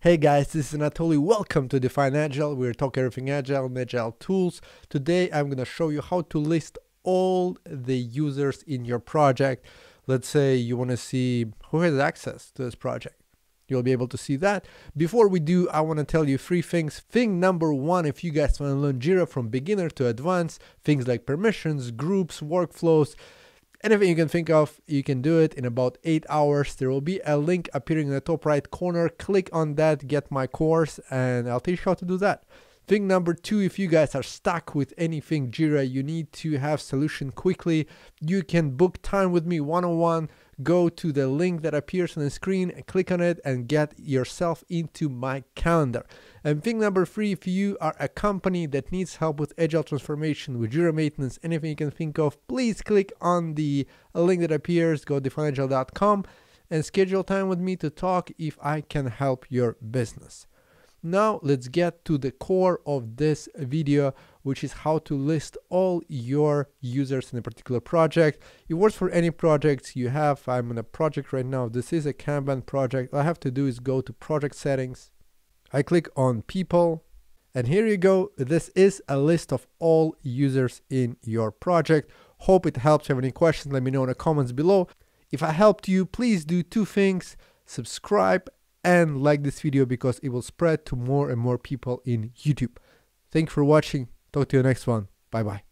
Hey guys, this is Anatoly. Welcome to Define Agile. We're talking everything Agile and Agile tools. Today I'm going to show you how to list all the users in your project. Let's say you want to see who has access to this project. You'll be able to see that. Before we do, I want to tell you three things. Thing number one, if you guys want to learn Jira from beginner to advanced, things like permissions, groups, workflows, anything you can think of, you can do it in about eight hours. There will be a link appearing in the top right corner. Click on that, get my course, and I'll teach you how to do that. Thing number two, if you guys are stuck with anything Jira, you need to have solution quickly. You can book time with me one-on-one go to the link that appears on the screen, click on it, and get yourself into my calendar. And thing number three, if you are a company that needs help with agile transformation, with Jira maintenance, anything you can think of, please click on the link that appears, go to defineagile.com, and schedule time with me to talk if I can help your business. Now let's get to the core of this video, which is how to list all your users in a particular project. It works for any projects you have. I'm on a project right now. This is a Kanban project. All I have to do is go to project settings. I click on people and here you go. This is a list of all users in your project. Hope it helps. If you have any questions, let me know in the comments below. If I helped you, please do two things. Subscribe and like this video because it will spread to more and more people in YouTube. Thank you for watching. Talk to you next one. Bye bye.